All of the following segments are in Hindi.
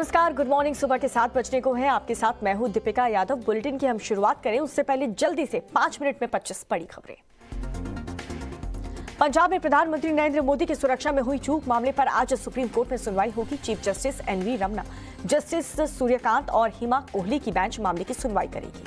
नमस्कार गुड मॉर्निंग सुबह के सात बजने को है। आपके साथ मैं हूँ दीपिका यादव। बुलेटिन की हम शुरुआत करें। उससे पहले जल्दी से पाँच मिनट में पच्चीस बड़ी खबरें। पंजाब में प्रधानमंत्री नरेंद्र मोदी की सुरक्षा में हुई चूक। मामले पर आज सुप्रीम कोर्ट में सुनवाई होगी chief justice N V Ramana. Justice Suryakant और हिमा कोहली की बेंच मामले की सुनवाई करेगी।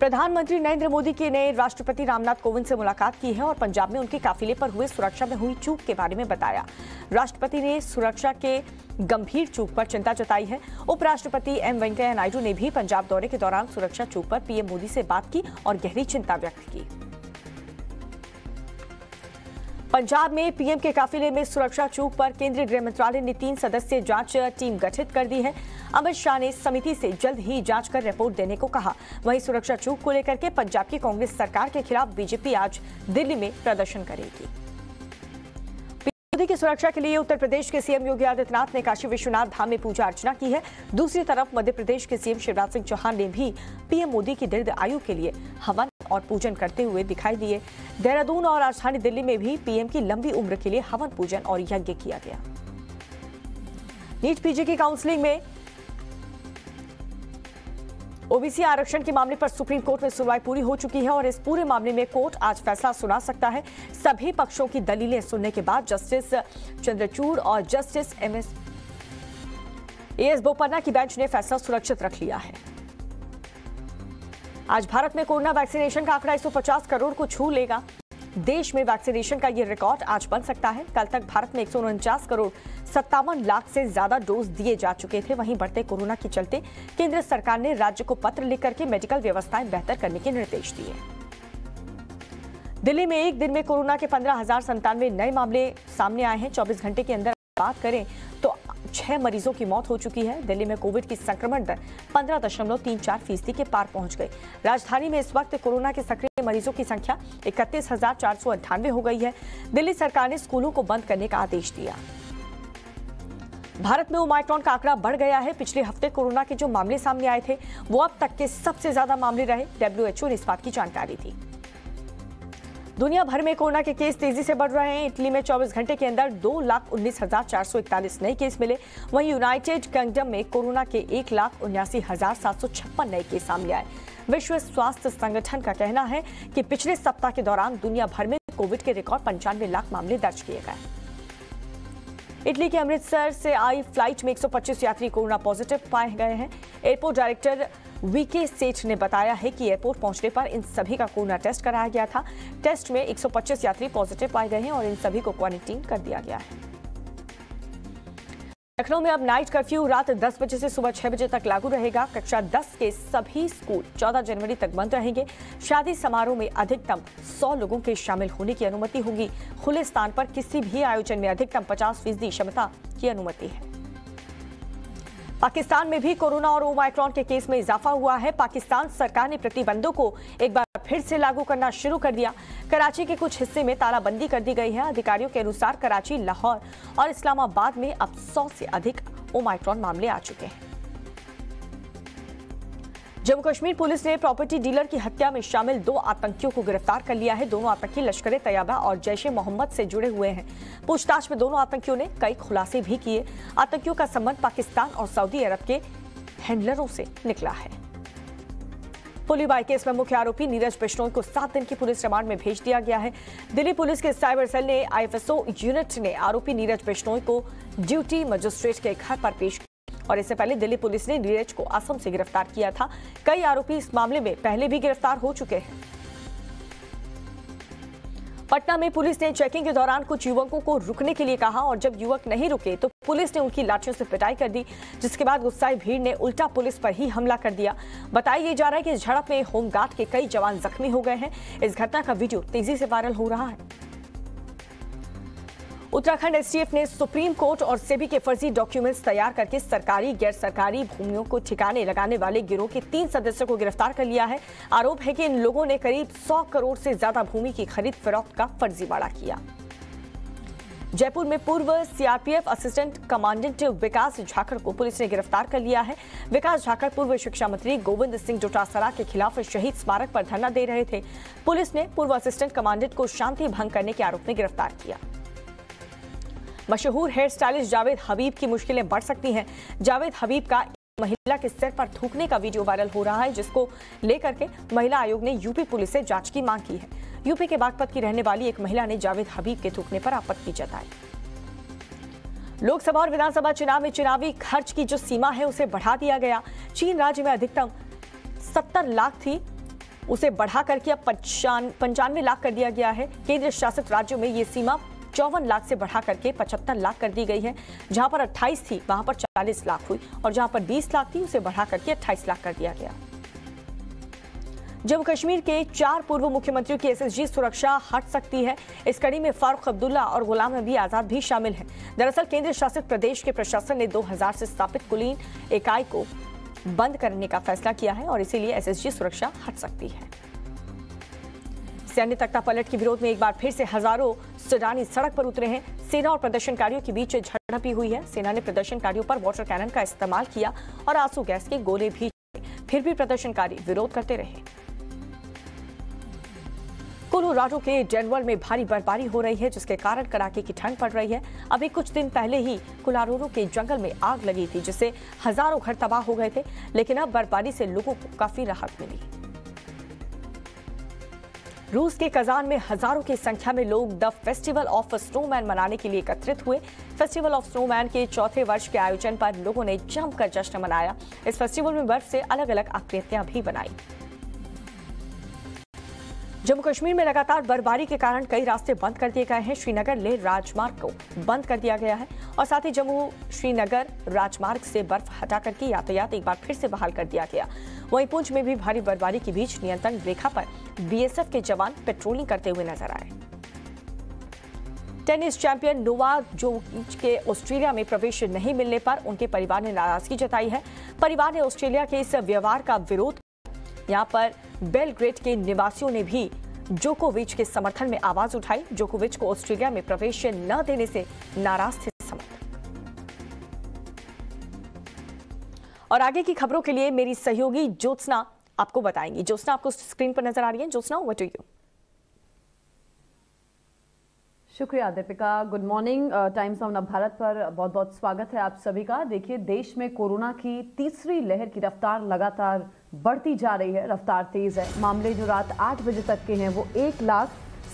प्रधानमंत्री नरेंद्र मोदी के ने राष्ट्रपति रामनाथ कोविंद से मुलाकात की है और पंजाब में उनके काफिले पर हुए सुरक्षा में हुई चूक के बारे में बताया। राष्ट्रपति ने सुरक्षा के गंभीर चूक पर चिंता जताई है। उपराष्ट्रपति एम वेंकैया नायडू ने भी पंजाब दौरे के दौरान सुरक्षा चूक पर पीएम मोदी से बात की और गहरी चिंता व्यक्त की। पंजाब में पीएम के काफिले में सुरक्षा चूक पर केंद्रीय गृह मंत्रालय ने तीन सदस्यीय जाँच टीम गठित कर दी है। अमित शाह ने समिति से जल्द ही जाँच कर रिपोर्ट देने को कहा। वहीं सुरक्षा चूक को लेकर के पंजाब की कांग्रेस सरकार के खिलाफ बीजेपी आज दिल्ली में प्रदर्शन करेगी। मोदी की सुरक्षा के लिए उत्तर प्रदेश के सीएम योगी आदित्यनाथ ने काशी विश्वनाथ धाम में पूजा अर्चना की है। दूसरी तरफ़ मध्य प्रदेश के सीएम शिवराज सिंह चौहान ने भी पीएम मोदी की दीर्घ आयु के लिए हवन और पूजन करते हुए दिखाई दिए। देहरादून और राजधानी दिल्ली में भी पीएम की लंबी उम्र के लिए हवन पूजन और यज्ञ किया गया। नीट पीजी की काउंसलिंग में ओबीसी आरक्षण के मामले पर सुप्रीम कोर्ट में सुनवाई पूरी हो चुकी है और इस पूरे मामले में कोर्ट आज फैसला सुना सकता है। सभी पक्षों की दलीलें सुनने के बाद जस्टिस चंद्रचूड़ और justice M S S Bopanna की बेंच ने फैसला सुरक्षित रख लिया है। आज भारत में कोरोना वैक्सीनेशन का आंकड़ा 150 करोड़ को छू लेगा। देश में वैक्सीनेशन का ये रिकॉर्ड आज बन सकता है। कल तक भारत में एक सौ उनचास करोड़ सत्तावन लाख से ज़्यादा डोज दिए जा चुके थे। वहीं बढ़ते कोरोना के चलते केंद्र सरकार ने राज्य को पत्र लिख करके मेडिकल व्यवस्थाएँ बेहतर करने के निर्देश दिए। दिल्ली में एक दिन में कोरोना के पंद्रह हज़ार संतानवे नए मामले सामने आए हैं। 24 घंटे के अंदर बात करें तो छह मरीजों की मौत हो चुकी है। दिल्ली में कोविड की संक्रमण दर पंद्रह दशमलव तीन चार फ़ीसदी के पार पहुँच गई। राजधानी में इस वक्त कोरोना के सक्रिय मरीजों की संख्या इकतीस हो गई है। दिल्ली सरकार ने स्कूलों को बंद करने का आदेश दिया। भारत में ओमाइक्रॉन का आंकड़ा बढ़ गया है। पिछले हफ़्ते कोरोना के जो मामले सामने आए थे, वो अब तक के सबसे ज़्यादा मामले रहे। डब्ल्यूएचओ ने इस बात की जानकारी दी। दुनिया भर में कोरोना के केस तेज़ी से बढ़ रहे हैं। इटली में 24 घंटे के अंदर दो लाख उन्नीस हज़ार चार सौ इकतालीस नए केस मिले। वहीं यूनाइटेड किंगडम में कोरोना के एक लाख उन्यासी हज़ार सात सौ छप्पन नए केस सामने आए। विश्व स्वास्थ्य संगठन का कहना है कि पिछले सप्ताह के दौरान दुनिया भर में कोविड के रिकॉर्ड पंचानवे लाख मामले दर्ज किए गए। इटली के अमृतसर से आई फ़्लाइट में 125 यात्री कोरोना पॉजिटिव पाए गए हैं। एयरपोर्ट डायरेक्टर वीके सेठ ने बताया है कि एयरपोर्ट पहुँचने पर इन सभी का कोरोना टेस्ट कराया गया था। टेस्ट में 125 यात्री पॉजिटिव पाए गए हैं और इन सभी को क्वारंटीन कर दिया गया है। लखनऊ में अब नाइट कर्फ्यू रात 10 बजे से सुबह 6 बजे तक लागू रहेगा। कक्षा 10 के सभी स्कूल 14 जनवरी तक बंद रहेंगे। शादी समारोह में अधिकतम 100 लोगों के शामिल होने की अनुमति होगी। खुले स्थान पर किसी भी आयोजन में अधिकतम 50 फ़ीसदी क्षमता की अनुमति है। पाकिस्तान में भी कोरोना और ओमाइक्रॉन के केस में इजाफा हुआ है। पाकिस्तान सरकार ने प्रतिबंधों को एक बार फिर से लागू करना शुरू कर दिया। कराची के कुछ हिस्से में तालाबंदी कर दी गई है। अधिकारियों के अनुसार कराची, लाहौर और इस्लामाबाद में अब सौ से अधिक ओमाइक्रॉन मामले आ चुके हैं। जम्मू कश्मीर पुलिस ने प्रॉपर्टी डीलर की हत्या में शामिल दो आतंकियों को गिरफ़्तार कर लिया है। दोनों आतंकी लश्कर तैयबा और जैश ए मोहम्मद से जुड़े हुए हैं। पूछताछ में दोनों आतंकियों ने कई खुलासे भी किए। आतंकियों का संबंध पाकिस्तान और सऊदी अरब के हैंडलरों से निकला है। पुलीबाई केस में मुख्य आरोपी नीरज बिश्नोई को सात दिन की पुलिस रिमांड में भेज दिया गया है। दिल्ली पुलिस के साइबर सेल ने आईएफएसओ यूनिट ने आरोपी नीरज बिश्नोई को ड्यूटी मजिस्ट्रेट के घर पर पेश और इससे पहले दिल्ली पुलिस ने नीरज को असम से गिरफ़्तार किया था। कई आरोपी इस मामले में पहले भी गिरफ़्तार हो चुके हैं। पटना में पुलिस ने चेकिंग के दौरान कुछ युवकों को रुकने के लिए कहा और जब युवक नहीं रुके तो पुलिस ने उनकी लाठियों से पिटाई कर दी, जिसके बाद गुस्साई भीड़ ने उल्टा पुलिस पर ही हमला कर दिया। बताया जा रहा है कि इस झड़प में होमगार्ड के कई जवान जख्मी हो गए हैं। इस घटना का वीडियो तेज़ी से वायरल हो रहा है। उत्तराखंड एसटीएफ ने सुप्रीम कोर्ट और सेबी के फर्जी डॉक्यूमेंट्स तैयार करके सरकारी, गैर सरकारी भूमियों को ठिकाने लगाने वाले गिरोह के तीन सदस्यों को गिरफ़्तार कर लिया है। आरोप है कि इन लोगों ने करीब 100 करोड़ से ज़्यादा भूमि की खरीद फरोख्त का फर्जीवाड़ा किया। जयपुर में पूर्व CRPF assistant commandant Vikas Jhakar को पुलिस ने गिरफ़्तार कर लिया है। विकास झाकर पूर्व शिक्षा मंत्री गोविंद सिंह डोटासरा के खिलाफ शहीद स्मारक पर धरना दे रहे थे। पुलिस ने पूर्व असिस्टेंट कमांडेंट को शांति भंग करने के आरोप में गिरफ़्तार किया। मशहूर हेयर स्टाइलिस्ट जावेद हबीब की मुश्किलें बढ़ सकती हैं। जावेद हबीब का महिला के सिर पर थूकने का वीडियो वायरल हो रहा है, जिसको लेकर के महिला आयोग ने यूपी पुलिस से जाँच की मांग की है। यूपी के बागपत की रहने वाली एक महिला ने जावेद हबीब के थूकने पर आपत्ति जताई। लोकसभा और विधानसभा चुनाव में चुनावी खर्च की जो सीमा है, उसे बढ़ा दिया गया। चीन राज्य में अधिकतम सत्तर लाख थी, उसे बढ़ा करके अब पंचानवे लाख कर दिया गया है। केंद्र शासित राज्यों में ये सीमा चौवन लाख से बढ़ा करके पचहत्तर लाख कर दी गई है। जहाँ पर 28 थी, वहाँ पर 40 लाख हुई और जहाँ पर 20 लाख थी, उसे बढ़ा करके 28 लाख कर दिया गया। जम्मू कश्मीर के चार पूर्व मुख्यमंत्रियों की एसएसजी सुरक्षा हट सकती है। इस कड़ी में फारूक अब्दुल्ला और गुलाम नबी आज़ाद भी शामिल हैं। दरअसल, केंद्र शासित प्रदेश के प्रशासन ने 2000 से स्थापित कुलीन इकाई को बंद करने का फैसला किया है और इसीलिए एसएसजी सुरक्षा हट सकती है। सैन्य तख्ता पलट के विरोध में एक बार फिर से हज़ारों सुडानी सड़क पर उतरे हैं। सेना और प्रदर्शनकारियों के बीच झड़प हुई है। सेना ने प्रदर्शनकारियों पर वाटर कैनन का इस्तेमाल किया और आँसू गैस के गोले भी फिर भी प्रदर्शनकारी विरोध करते रहे। कोलोराडो के डेनवर में भारी बर्फबारी हो रही है, जिसके कारण कड़ाके की ठंड पड़ रही है। अभी कुछ दिन पहले ही कोलारोडो के जंगल में आग लगी थी, जिससे हज़ारों घर तबाह हो गए थे, लेकिन अब बर्फबारी से लोगों को काफ़ी राहत मिली। रूस के कजान में हज़ारों की संख्या में लोग द फेस्टिवल ऑफ़ स्नोमैन मनाने के लिए एकत्रित हुए। फेस्टिवल ऑफ़ स्नोमैन के चौथे वर्ष के आयोजन पर लोगों ने जमकर जश्न मनाया। इस फेस्टिवल में बर्फ़ से अलग अलग आकृतियाँ भी बनाई। जम्मू कश्मीर में लगातार बर्फबारी के कारण कई रास्ते बंद कर दिए गए हैं। श्रीनगर लेह राजमार्ग को बंद कर दिया गया है और साथ ही जम्मू श्रीनगर राजमार्ग से बर्फ़ हटा करके यातायात एक बार फिर से बहाल कर दिया गया। वहीं पुंछ में भी भारी बर्फबारी के बीच नियंत्रण रेखा पर बीएसएफ के जवान पेट्रोलिंग करते हुए नज़र आए। टेनिस चैंपियन नोवाक जोकोविच के ऑस्ट्रेलिया में प्रवेश नहीं मिलने पर उनके परिवार ने नाराज़गी जताई है। परिवार ने ऑस्ट्रेलिया के इस व्यवहार का विरोध यहाँ पर बेलग्रेड के निवासियों ने भी जोकोविच के समर्थन में आवाज़ उठाई। जोकोविच को ऑस्ट्रेलिया में प्रवेश न देने से नाराज़ थे और आगे की खबरों के लिए मेरी सहयोगी ज्योत्सना आपको बताएँगी। ज्योत्सना, आपको स्क्रीन पर नज़र आ रही है। ज्योत्सना वट यू शुक्रिया, Deepika. Good morning times of Bharat पर बहुत बहुत स्वागत है आप सभी का। देखिए, देश में कोरोना की तीसरी लहर की रफ्तार लगातार बढ़ती जा रही है। रफ्तार तेज है। मामले जो रात आठ बजे तक के हैं, वो एक लाख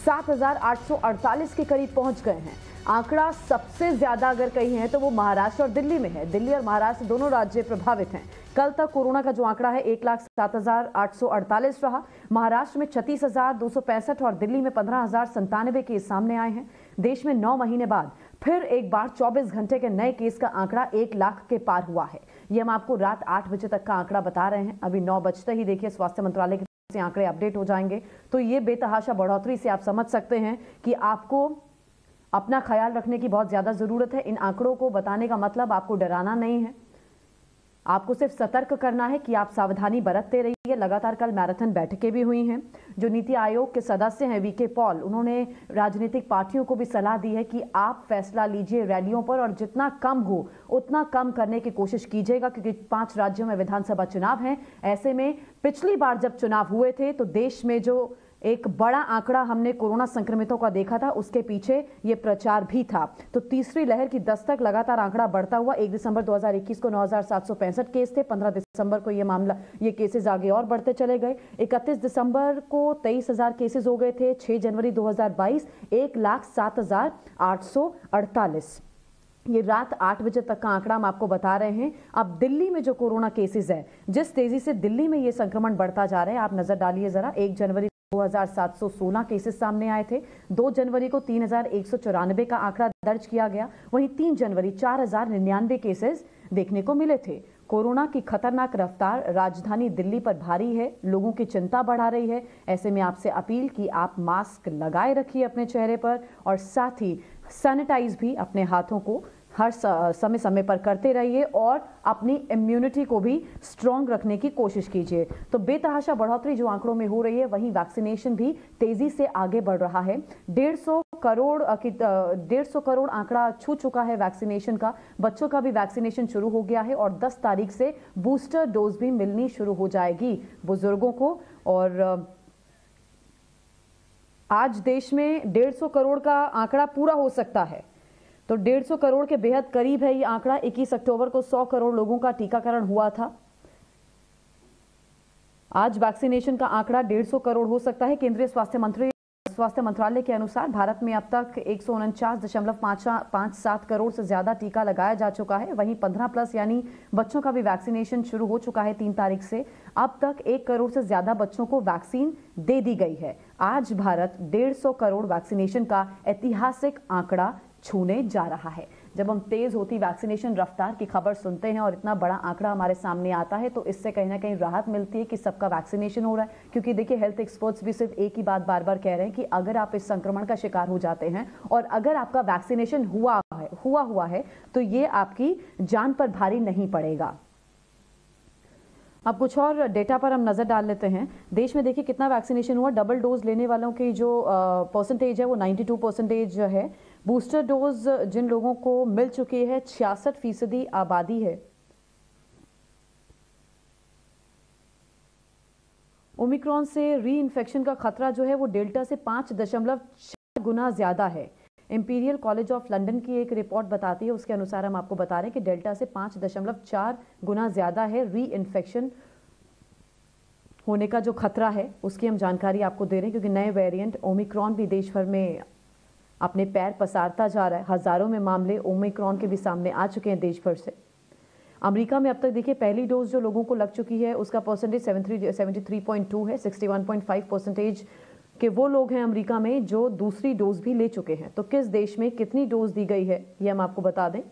सात हज़ार आठ सौ अड़तालीस के करीब पहुँच गए हैं। आंकड़ा सबसे ज़्यादा अगर कहीं है तो वो महाराष्ट्र और दिल्ली में है। दिल्ली और महाराष्ट्र दोनों राज्य प्रभावित हैं। कल तक कोरोना का जो आंकड़ा है, एक लाख सात हज़ार आठ सौ अड़तालीस रहा। महाराष्ट्र में छत्तीस हज़ार दो सौ पैंसठ और दिल्ली में पंद्रह हज़ार संतानवे केस सामने आए हैं। देश में नौ महीने बाद फिर एक बार 24 घंटे के नए केस का आंकड़ा एक लाख के पार हुआ है। ये हम आपको रात आठ बजे तक का आंकड़ा बता रहे हैं। अभी नौ बजते ही देखिए, स्वास्थ्य मंत्रालय के से आंकड़े अपडेट हो जाएँगे। तो ये बेतहाशा बढ़ोतरी से आप समझ सकते हैं कि आपको अपना ख्याल रखने की बहुत ज़्यादा ज़रूरत है। इन आंकड़ों को बताने का मतलब आपको डराना नहीं है। आपको सिर्फ़ सतर्क करना है कि आप सावधानी बरतते रहिए। लगातार कल मैराथन बैठकें भी हुई हैं। जो नीति आयोग के सदस्य हैं वीके पॉल, उन्होंने राजनीतिक पार्टियों को भी सलाह दी है कि आप फैसला लीजिए रैलियों पर और जितना कम हो, उतना कम करने की कोशिश कीजिएगा, क्योंकि पाँच राज्यों में विधानसभा चुनाव हैं। ऐसे में पिछली बार जब चुनाव हुए थे तो देश में जो एक बड़ा आंकड़ा हमने कोरोना संक्रमितों का देखा था, उसके पीछे ये प्रचार भी था। तो तीसरी लहर की दस्तक लगातार आंकड़ा बढ़ता हुआ, एक दिसंबर 2021 को नौ हज़ार सात सौ पैंसठ केस थे 15 दिसंबर को ये मामला, ये केसेस आगे और बढ़ते चले गए। 31 दिसंबर को तेईस हज़ार केसेस हो गए थे 6 जनवरी 2022 एक लाख सात हज़ार आठ सौ अड़तालीस। ये रात आठ बजे तक का आंकड़ा हम आपको बता रहे हैं। अब दिल्ली में जो कोरोना केसेस है, जिस तेज़ी से दिल्ली में ये संक्रमण बढ़ता जा रहा है, आप नज़र डालिए जरा, एक जनवरी 2716 केसेस सामने आए थे। 2 जनवरी को तीन का आंकड़ा दर्ज किया गया। वहीं 3 जनवरी चार हज़ार निन्यानबे केसेस देखने को मिले थे। कोरोना की खतरनाक रफ्तार राजधानी दिल्ली पर भारी है। लोगों की चिंता बढ़ा रही है। ऐसे में आपसे अपील की आप मास्क लगाए रखिए अपने चेहरे पर और साथ ही सैनिटाइज भी अपने हाथों को हर समय समय पर करते रहिए और अपनी इम्यूनिटी को भी स्ट्रॉन्ग रखने की कोशिश कीजिए। तो बेतहाशा बढ़ोतरी जो आंकड़ों में हो रही है, वहीं वैक्सीनेशन भी तेज़ी से आगे बढ़ रहा है। डेढ़ सौ करोड़ डेढ़ सौ करोड़ आंकड़ा छू चुका है वैक्सीनेशन का। बच्चों का भी वैक्सीनेशन शुरू हो गया है और 10 तारीख से बूस्टर डोज भी मिलनी शुरू हो जाएगी बुज़ुर्गों को। और आज देश में डेढ़ सौ करोड़ का आंकड़ा पूरा हो सकता है। तो 150 करोड़ के बेहद करीब है ये आंकड़ा। 21 अक्टूबर को 100 करोड़ लोगों का टीकाकरण हुआ था। आज वैक्सीनेशन का आंकड़ा 150 करोड़ हो सकता है। केंद्रीय स्वास्थ्य मंत्री, स्वास्थ्य मंत्रालय के अनुसार भारत में अब तक एक करोड़ से ज़्यादा टीका लगाया जा चुका है। वहीं 15 प्लस यानी बच्चों का भी वैक्सीनेशन शुरू हो चुका है तीन तारीख से। अब तक एक करोड़ से ज़्यादा बच्चों को वैक्सीन दे दी गई है। आज भारत डेढ़ सौ करोड़ वैक्सीनेशन का ऐतिहासिक आंकड़ा छूने जा रहा है। जब हम तेज होती वैक्सीनेशन रफ्तार की खबर सुनते हैं और इतना बड़ा आंकड़ा हमारे सामने आता है तो इससे कहीं ना कहीं राहत मिलती है कि सबका वैक्सीनेशन हो रहा है। क्योंकि देखिए हेल्थ एक्सपर्ट्स भी सिर्फ़ एक ही बात बार बार कह रहे हैं कि अगर आप इस संक्रमण का शिकार हो जाते हैं और अगर आपका वैक्सीनेशन हुआ है, हुआ हुआ है तो ये आपकी जान पर भारी नहीं पड़ेगा। अब कुछ और डेटा पर हम नज़र डाल लेते हैं। देश में देखिए कितना वैक्सीनेशन हुआ। डबल डोज लेने वालों की जो परसेंटेज है वो 92 परसेंटेज है। बूस्टर डोज जिन लोगों को मिल चुकी है, छियासठ फ़ीसदी आबादी है। ओमिक्रॉन से री इन्फेक्शन का खतरा जो है वो डेल्टा से पाँच दशमलव गुना ज़्यादा है। इंपीरियल कॉलेज ऑफ़ लंदन की एक रिपोर्ट बताती है, उसके अनुसार हम आपको बता रहे हैं कि डेल्टा से पाँच दशमलव चार गुना ज़्यादा है री इन्फेक्शन होने का जो खतरा है, उसकी हम जानकारी आपको दे रहे हैं, क्योंकि नए वेरिएंट ओमिक्रॉन भी देश भर में अपने पैर पसारता जा रहा है। हज़ारों में मामले ओमिक्रॉन के भी सामने आ चुके हैं देश भर से। अमेरिका में अब तक देखिए, पहली डोज जो लोगों को लग चुकी है, उसका percentage seventy three point two है sixty one point five percentage के वो लोग हैं अमेरिका में जो दूसरी डोज भी ले चुके हैं। तो किस देश में कितनी डोज दी गई है, ये हम आपको बता दें।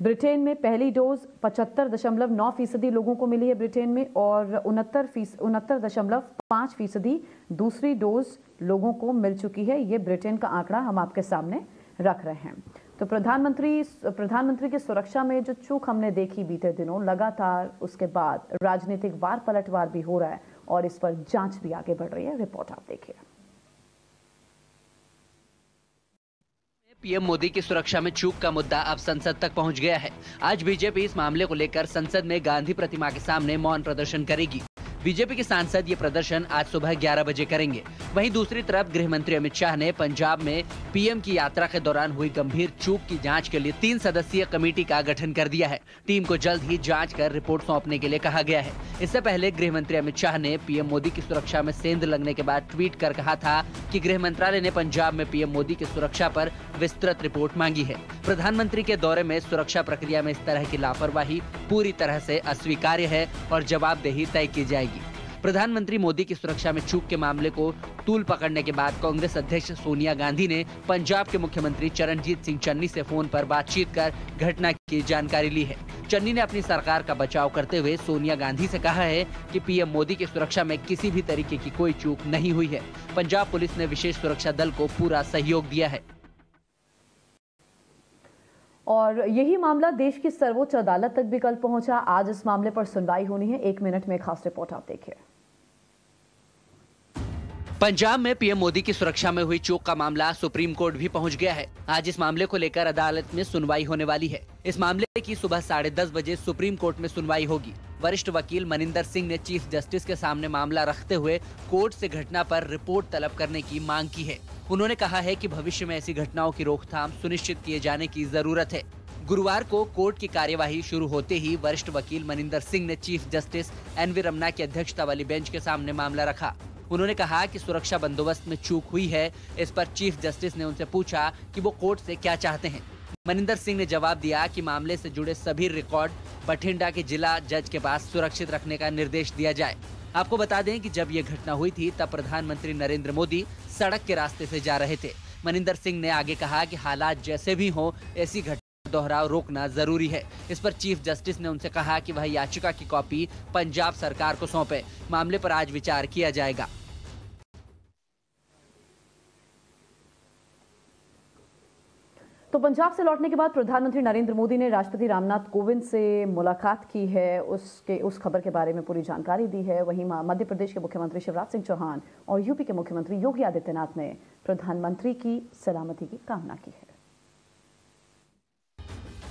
ब्रिटेन में पहली डोज पचहत्तर दशमलव नौ फ़ीसदी लोगों को मिली है ब्रिटेन में और उनहत्तर फ़ीस, उनहत्तर दशमलव पाँच फ़ीसदी दूसरी डोज लोगों को मिल चुकी है। ये ब्रिटेन का आंकड़ा हम आपके सामने रख रहे हैं। तो प्रधानमंत्री प्रधानमंत्री की सुरक्षा में जो चूक हमने देखी बीते दिनों, लगातार उसके बाद राजनीतिक वार पलटवार भी हो रहा है। और इस पर जाँच भी आगे बढ़ रही है। रिपोर्ट आप देखिए। पीएम मोदी की सुरक्षा में चूक का मुद्दा अब संसद तक पहुँच गया है। आज बीजेपी इस मामले को लेकर संसद में गांधी प्रतिमा के सामने मौन प्रदर्शन करेगी। बीजेपी के सांसद ये प्रदर्शन आज सुबह 11 बजे करेंगे। वहीं दूसरी तरफ़ गृह मंत्री अमित शाह ने पंजाब में पीएम की यात्रा के दौरान हुई गंभीर चूक की जाँच के लिए तीन सदस्यीय कमेटी का गठन कर दिया है। टीम को जल्द ही जाँच कर रिपोर्ट सौंपने के लिए कहा गया है। इससे पहले गृह मंत्री अमित शाह ने पीएम मोदी की सुरक्षा में सेंध लगने के बाद ट्वीट कर कहा था की गृह मंत्रालय ने पंजाब में पीएम मोदी की सुरक्षा पर विस्तृत रिपोर्ट मांगी है। प्रधानमंत्री के दौरे में सुरक्षा प्रक्रिया में इस तरह की लापरवाही पूरी तरह से अस्वीकार्य है और जवाबदेही तय की जाएगी। प्रधानमंत्री मोदी की सुरक्षा में चूक के मामले को तूल पकड़ने के बाद कांग्रेस अध्यक्ष सोनिया गांधी ने पंजाब के मुख्यमंत्री चरणजीत सिंह चन्नी से फ़ोन पर बातचीत कर घटना की जानकारी ली है। चन्नी ने अपनी सरकार का बचाव करते हुए सोनिया गांधी से कहा है कि पीएम मोदी की सुरक्षा में किसी भी तरीके की कोई चूक नहीं हुई है। पंजाब पुलिस ने विशेष सुरक्षा दल को पूरा सहयोग दिया है। और यही मामला देश की सर्वोच्च अदालत तक भी कल पहुँचा। आज इस मामले पर सुनवाई होनी है। एक मिनट में खास रिपोर्ट आप देखिए। पंजाब में पीएम मोदी की सुरक्षा में हुई चूक का मामला सुप्रीम कोर्ट भी पहुँच गया है। आज इस मामले को लेकर अदालत में सुनवाई होने वाली है। इस मामले की सुबह साढ़े दस बजे सुप्रीम कोर्ट में सुनवाई होगी। वरिष्ठ वकील मनिंदर सिंह ने चीफ जस्टिस के सामने मामला रखते हुए कोर्ट से घटना पर रिपोर्ट तलब करने की मांग की है। उन्होंने कहा है कि भविष्य में ऐसी घटनाओं की रोकथाम सुनिश्चित किए जाने की ज़रूरत है। गुरुवार को कोर्ट की कार्यवाही शुरू होते ही वरिष्ठ वकील मनिंदर सिंह ने chief justice N V Ramana की अध्यक्षता वाली बेंच के सामने मामला रखा। उन्होंने कहा कि सुरक्षा बंदोबस्त में चूक हुई है। इस पर चीफ जस्टिस ने उनसे पूछा कि वो कोर्ट से क्या चाहते हैं। मनिंदर सिंह ने जवाब दिया कि मामले से जुड़े सभी रिकॉर्ड बठिंडा के जिला जज के पास सुरक्षित रखने का निर्देश दिया जाए। आपको बता दें कि जब ये घटना हुई थी, तब प्रधानमंत्री नरेंद्र मोदी सड़क के रास्ते से जा रहे थे। मनिंदर सिंह ने आगे कहा कि हालात जैसे भी हों, ऐसी घटना दोहराव रोकना ज़रूरी है। इस पर चीफ जस्टिस ने उनसे कहा कि वह याचिका की कॉपी पंजाब सरकार को सौंपे। मामले पर आज विचार किया जाएगा। तो पंजाब से लौटने के बाद प्रधानमंत्री नरेंद्र मोदी ने राष्ट्रपति रामनाथ कोविंद से मुलाकात की है। उसके, उस खबर के बारे में पूरी जानकारी दी है। वहीं मध्य प्रदेश के मुख्यमंत्री शिवराज सिंह चौहान और यूपी के मुख्यमंत्री योगी आदित्यनाथ ने प्रधानमंत्री की सलामती की कामना की है।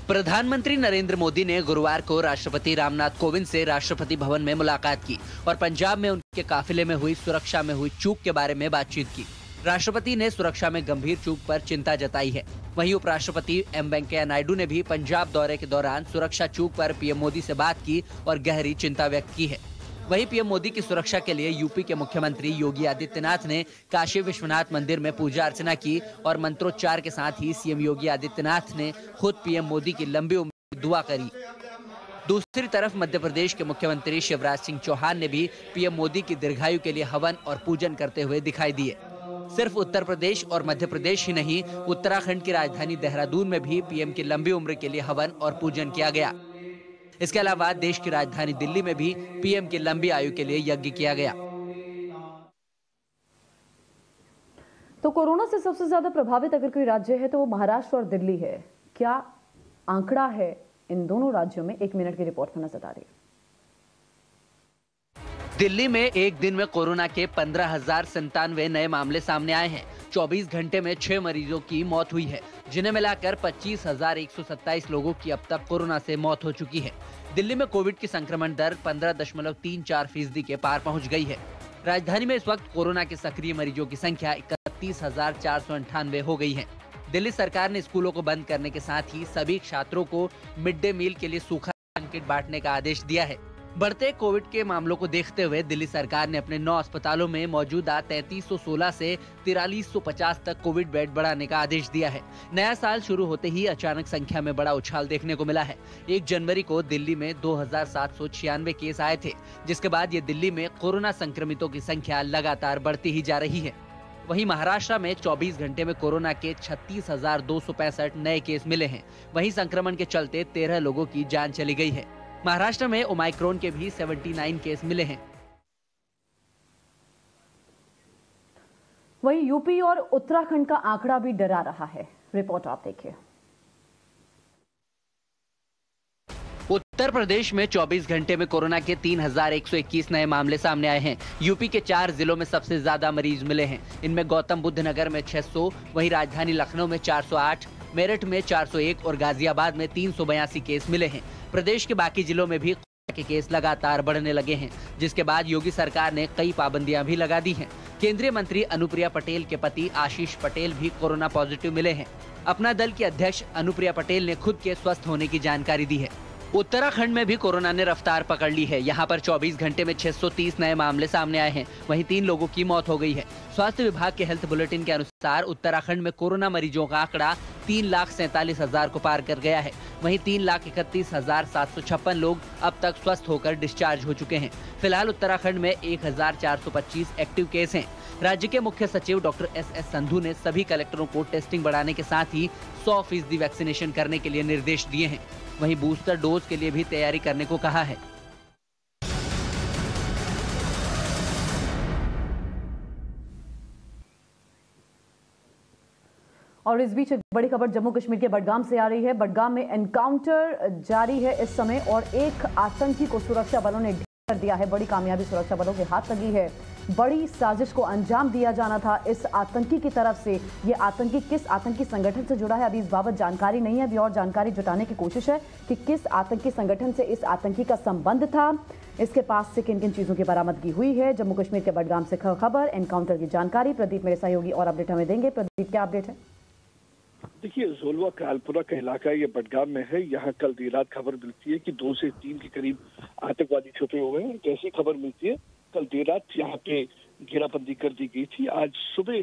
प्रधानमंत्री नरेंद्र मोदी ने गुरुवार को राष्ट्रपति रामनाथ कोविंद से राष्ट्रपति भवन में मुलाकात की और पंजाब में उनके काफिले में हुई सुरक्षा में हुई चूक के बारे में बातचीत की। राष्ट्रपति ने सुरक्षा में गंभीर चूक पर चिंता जताई है। वहीं उपराष्ट्रपति एम वेंकैया नायडू ने भी पंजाब दौरे के दौरान सुरक्षा चूक पर पीएम मोदी से बात की और गहरी चिंता व्यक्त की है। वहीं पीएम मोदी की सुरक्षा के लिए यूपी के मुख्यमंत्री योगी आदित्यनाथ ने काशी विश्वनाथ मंदिर में पूजा अर्चना की और मंत्रोच्चार के साथ ही सीएम योगी आदित्यनाथ ने खुद पीएम मोदी की लंबी उम्र दुआ करी। दूसरी तरफ़ मध्य प्रदेश के मुख्यमंत्री शिवराज सिंह चौहान ने भी पीएम मोदी की दीर्घायु के लिए हवन और पूजन करते हुए दिखाई दिए। सिर्फ़ उत्तर प्रदेश और मध्य प्रदेश ही नहीं, उत्तराखंड की राजधानी देहरादून में भी पीएम की लंबी उम्र के लिए हवन और पूजन किया गया। इसके अलावा देश की राजधानी दिल्ली में भी पीएम की लंबी आयु के लिए यज्ञ किया गया। तो कोरोना से सबसे ज़्यादा प्रभावित अगर कोई राज्य है तो वो महाराष्ट्र और दिल्ली है। क्या आंकड़ा है इन दोनों राज्यों में? एक मिनट की रिपोर्ट में नज़र आ रही है। दिल्ली में एक दिन में कोरोना के पंद्रह हज़ार संतानवे नए मामले सामने आए हैं। 24 घंटे में छह मरीजों की मौत हुई है, जिन्हें मिलाकर पच्चीस हज़ार एक सौ सत्ताईस लोगों की अब तक कोरोना से मौत हो चुकी है। दिल्ली में कोविड की संक्रमण दर पंद्रह दशमलव तीन चार फ़ीसदी के पार पहुँच गई है। राजधानी में इस वक्त कोरोना के सक्रिय मरीजों की संख्या इकतीस हज़ार चार सौ अंठानवे हो गई है। दिल्ली सरकार ने स्कूलों को बंद करने के साथ ही सभी छात्रों को मिड डे मील के लिए सूखा ब्लैंकेट बांटने का आदेश दिया है। बढ़ते कोविड के मामलों को देखते हुए दिल्ली सरकार ने अपने नौ अस्पतालों में मौजूदा 3316 से 4350 तक कोविड बेड बढ़ाने का आदेश दिया है। नया साल शुरू होते ही अचानक संख्या में बड़ा उछाल देखने को मिला है। एक जनवरी को दिल्ली में दो हज़ार सात सौ छियानवे केस आए थे, जिसके बाद ये दिल्ली में कोरोना संक्रमितों की संख्या लगातार बढ़ती ही जा रही है। वहीं महाराष्ट्र में 24 घंटे में कोरोना के छत्तीस नए केस मिले हैं। वहीं संक्रमण के चलते 13 लोगों की जान चली गई है। महाराष्ट्र में ओमाइक्रोन के भी 79 केस मिले हैं। वहीं यूपी और उत्तराखंड का आंकड़ा भी डरा रहा है। रिपोर्ट आप देखिए। उत्तर प्रदेश में 24 घंटे में कोरोना के 3,121 नए मामले सामने आए हैं। यूपी के चार जिलों में सबसे ज़्यादा मरीज़ मिले हैं। इनमें गौतम बुद्ध नगर में 600, वहीं राजधानी लखनऊ में 408, मेरठ में 401 और गाजियाबाद में तीन सौ बयासी केस मिले हैं। प्रदेश के बाकी जिलों में भी के केस लगातार बढ़ने लगे हैं, जिसके बाद योगी सरकार ने कई पाबंदियाँ भी लगा दी हैं। केंद्रीय मंत्री अनुप्रिया पटेल के पति आशीष पटेल भी कोरोना पॉजिटिव मिले हैं। अपना दल के अध्यक्ष अनुप्रिया पटेल ने खुद के स्वस्थ होने की जानकारी दी है। उत्तराखंड में भी कोरोना ने रफ्तार पकड़ ली है। यहाँ पर 24 घंटे में 630 नए मामले सामने आए हैं। वहीं तीन लोगों की मौत हो गई है। स्वास्थ्य विभाग के हेल्थ बुलेटिन के अनुसार उत्तराखंड में कोरोना मरीजों का आंकड़ा तीन लाख सैतालीस हज़ार को पार कर गया है। वहीं तीन लाख इकतीस हज़ार सात सौ छप्पन लोग अब तक स्वस्थ होकर डिस्चार्ज हो चुके हैं। फ़िलहाल उत्तराखंड में एक हज़ार चार सौ पच्चीस एक्टिव केस हैं। राज्य के मुख्य सचिव डॉक्टर एस एस संधू ने सभी कलेक्टरों को टेस्टिंग बढ़ाने के साथ ही सौ फ़ीसदी वैक्सीनेशन करने के लिए निर्देश दिए हैं। वहीं बूस्टर डोज के लिए भी तैयारी करने को कहा है। और इस बीच एक बड़ी खबर जम्मू कश्मीर के बडगाम से आ रही है। बडगाम में एनकाउंटर जारी है इस समय और एक आतंकी को सुरक्षा बलों ने ढेर कर दिया है। बड़ी कामयाबी सुरक्षा बलों के हाथ लगी है। बड़ी साजिश को अंजाम दिया जाना था इस आतंकी की तरफ़ से। ये आतंकी किस आतंकी संगठन से जुड़ा है? अभी इस बाबत जानकारी नहीं है, अभी और जानकारी जुटाने की कोशिश है कि किस आतंकी संगठन से इस आतंकी का संबंध था। इसके पास से किन किन चीज़ों की बरामदगी हुई है? जम्मू कश्मीर के बडगाम से खबर एनकाउंटर की जानकारी। प्रदीप मेरे सहयोगी और अपडेट हमें देंगे। प्रदीप, क्या अपडेट है? देखिए, जोलवा कालपुरा का इलाका ये बडगाम में है। यहाँ कल देर रात खबर मिलती है कि दो से तीन के करीब आतंकवादी छुपे हुए हैं। जैसी खबर मिलती है, कल देर रात यहाँ पे घेराबंदी कर दी गई थी। आज सुबह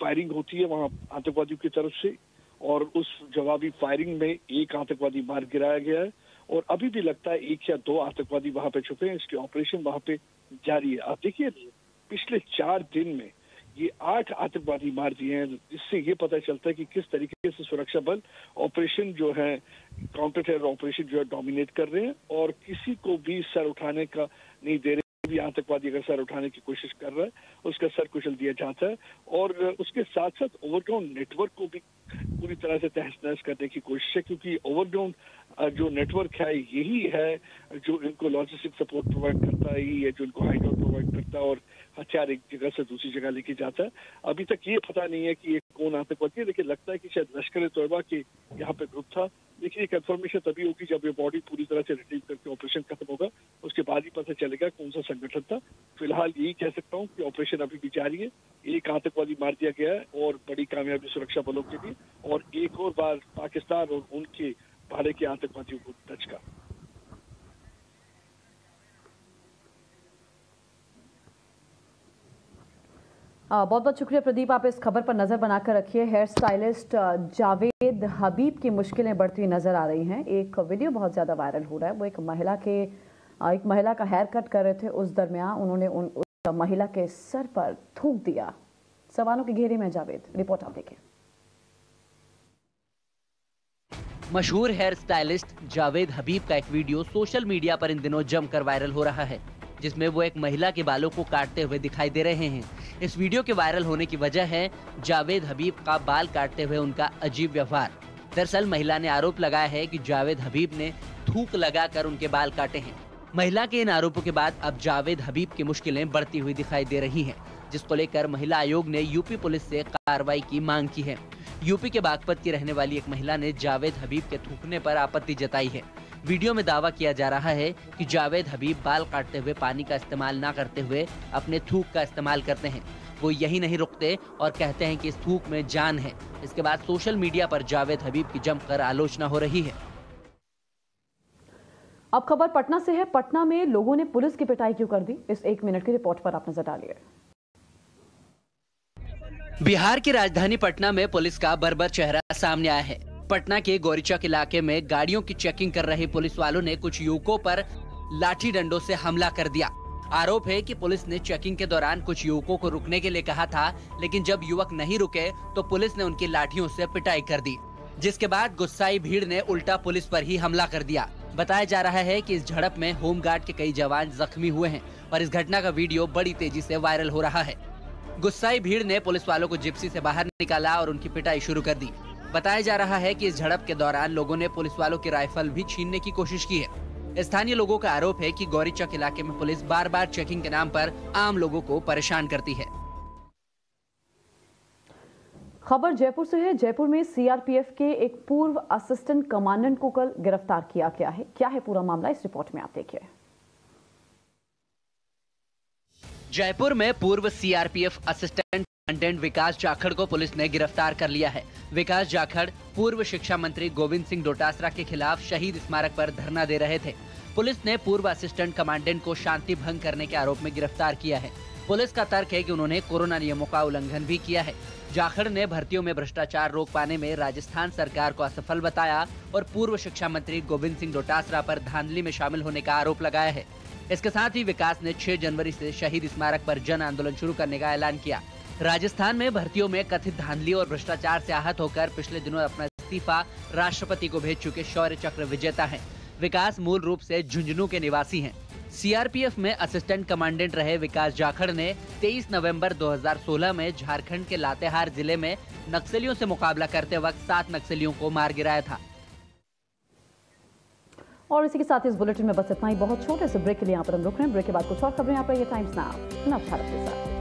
फायरिंग होती है वहाँ आतंकवादियों की तरफ़ से और उस जवाबी फायरिंग में एक आतंकवादी मार गिराया गया है और अभी भी लगता है एक या दो आतंकवादी वहाँ पे छुपे हैं। इसके ऑपरेशन वहाँ पे जारी है। आप देखिए, पिछले चार दिन में ये आठ आतंकवादी मार दिए हैं। इससे ये पता चलता है कि किस तरीके से सुरक्षा बल ऑपरेशन जो है काउंटर टेरर ऑपरेशन जो है डोमिनेट कर रहे हैं और किसी को भी सर उठाने का नहीं दे रहे भी आतंकवादी अगर सर उठाने की कोशिश कर रहा है, उसका सर कुचल दिया जाता है और उसके साथ साथ ओवरग्राउंड नेटवर्क को भी पूरी तरह से तहस नहस करने की कोशिश है, क्योंकि ओवरग्राउंड जो नेटवर्क है, यही है जो इनको लॉजिस्टिक सपोर्ट प्रोवाइड करता है है जो इनको हाइड प्रोवाइड करता है और हथियार एक जगह से दूसरी जगह लेके जाता है। अभी तक ये पता नहीं है कि ये कौन आतंकवादी है। लेकिन लगता है कि शायद लश्कर तोयबा के यहाँ पे ग्रुप था। देखिए कंफर्मेशन तभी होगी जब ये बॉडी पूरी तरह से रिलीव करके ऑपरेशन खत्म होगा। उसके बाद ही पता चलेगा कौन सा संगठन था। फ़िलहाल यही कह सकता हूँ कि ऑपरेशन अभी भी जारी है। एक आतंकवादी मार दिया गया है और बड़ी कामयाबी सुरक्षा बलों के लिए। और एक और बार पाकिस्तान और उनके भाड़े के आतंकवादियों को दचका बहुत बहुत शुक्रिया प्रदीप, आप इस खबर पर नज़र बनाकर रखिए। हेयर स्टाइलिस्ट जावेद हबीब की मुश्किलें बढ़ती हुई नज़र आ रही हैं। एक वीडियो बहुत ज़्यादा वायरल हो रहा है। वो एक महिला के एक महिला का हेयर कट कर रहे थे उस दरमियान। उन्होंने उन, उस महिला के सर पर थूक दिया। सवालों के घेरे में जावेद, रिपोर्ट आप देखें। मशहूर हेयर स्टाइलिस्ट जावेद हबीब का एक वीडियो सोशल मीडिया पर इन दिनों जमकर वायरल हो रहा है जिसमें वो एक महिला के बालों को काटते हुए दिखाई दे रहे हैं। इस वीडियो के वायरल होने की वजह है जावेद हबीब का बाल काटते हुए उनका अजीब व्यवहार। दरअसल महिला ने आरोप लगाया है कि जावेद हबीब ने थूक लगाकर उनके बाल काटे हैं। महिला के इन आरोपों के बाद अब जावेद हबीब की मुश्किलें बढ़ती हुई दिखाई दे रही हैं, जिसको लेकर महिला आयोग ने यूपी पुलिस से कार्रवाई की मांग की है। यूपी के बागपत की रहने वाली एक महिला ने जावेद हबीब के थूकने पर आपत्ति जताई है। वीडियो में दावा किया जा रहा है कि जावेद हबीब बाल काटते हुए पानी का इस्तेमाल न करते हुए अपने थूक का इस्तेमाल करते हैं। वो यही नहीं रुकते और कहते हैं कि इस थूक में जान है। इसके बाद सोशल मीडिया पर जावेद हबीब की जमकर आलोचना हो रही है। अब खबर पटना से है। पटना में लोगों ने पुलिस की पिटाई क्यों कर दी? इस एक मिनट की रिपोर्ट पर आप नज़र डालिए। बिहार की राजधानी पटना में पुलिस का बर्बर चेहरा सामने आया है। पटना के गौरीचक इलाके में गाड़ियों की चेकिंग कर रहे पुलिस वालों ने कुछ युवकों पर लाठी डंडों से हमला कर दिया। आरोप है कि पुलिस ने चेकिंग के दौरान कुछ युवकों को रुकने के लिए कहा था, लेकिन जब युवक नहीं रुके तो पुलिस ने उनकी लाठियों से पिटाई कर दी, जिसके बाद गुस्साई भीड़ ने उल्टा पुलिस पर ही हमला कर दिया। बताया जा रहा है कि इस झड़प में होमगार्ड के कई जवान जख्मी हुए हैं और इस घटना का वीडियो बड़ी तेज़ी से वायरल हो रहा है। गुस्साई भीड़ ने पुलिस वालों को जिप्सी से बाहर निकाला और उनकी पिटाई शुरू कर दी। बताया जा रहा है कि इस झड़प के दौरान लोगों ने पुलिस वालों की राइफल भी छीनने की कोशिश की है। स्थानीय लोगों का आरोप है कि गौरीचक इलाके में पुलिस बार बार चेकिंग के नाम पर आम लोगों को परेशान करती है। खबर जयपुर से है। जयपुर में सीआरपीएफ के एक पूर्व असिस्टेंट कमांडेंट को कल गिरफ़्तार किया गया है। क्या है पूरा मामला? इस रिपोर्ट में आप देखिए। जयपुर में पूर्व CRPF assistant commandant Vikas Jakhar को पुलिस ने गिरफ़्तार कर लिया है। विकास जाखड़ पूर्व शिक्षा मंत्री गोविंद सिंह डोटासरा के खिलाफ शहीद स्मारक पर धरना दे रहे थे। पुलिस ने पूर्व असिस्टेंट कमांडेंट को शांति भंग करने के आरोप में गिरफ़्तार किया है। पुलिस का तर्क है कि उन्होंने कोरोना नियमों का उल्लंघन भी किया है। जाखड़ ने भर्तियों में भ्रष्टाचार रोक पाने में राजस्थान सरकार को असफल बताया और पूर्व शिक्षा मंत्री गोविंद सिंह डोटासरा पर धांधली में शामिल होने का आरोप लगाया है। इसके साथ ही विकास ने 6 जनवरी से शहीद स्मारक पर जन आंदोलन शुरू करने का ऐलान किया। राजस्थान में भर्तियों में कथित धांधली और भ्रष्टाचार से आहत होकर पिछले दिनों अपना इस्तीफा राष्ट्रपति को भेज चुके शौर्य चक्र विजेता है। विकास मूल रूप से झुंझुनू के निवासी हैं। सीआरपीएफ में असिस्टेंट कमांडेंट रहे विकास जाखड़ ने 23 नवंबर 2016 में झारखंड के लातेहार ज़िले में नक्सलियों से मुकाबला करते वक्त सात नक्सलियों को मार गिराया था। और इसी के साथ इस बुलेटिन में बस इतना ही। बहुत छोटे से ब्रेक के लिए यहाँ पर हम रुक रहे हैं। ब्रेक के बाद कुछ और खबरें। यहाँ पर ये टाइम्स नाउ। भारत के साथ।